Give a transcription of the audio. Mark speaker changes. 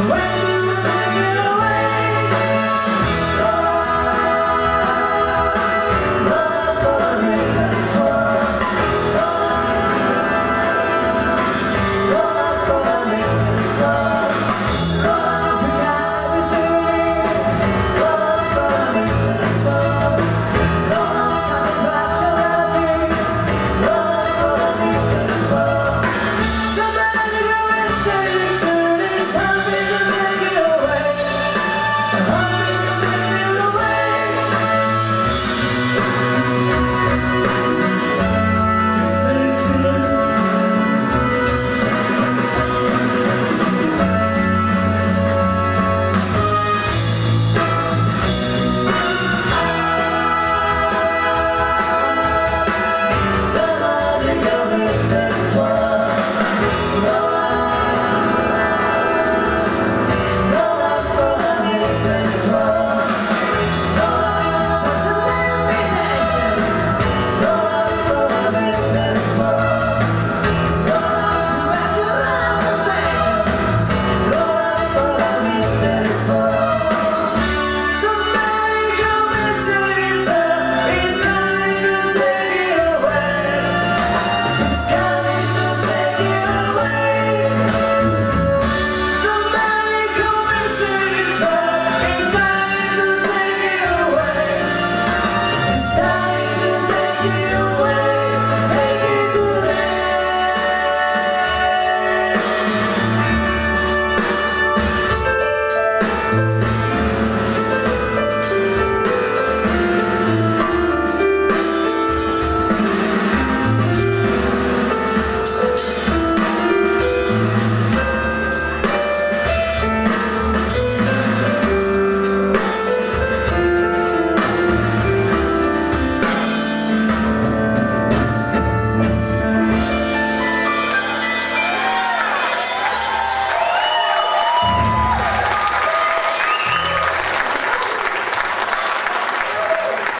Speaker 1: around.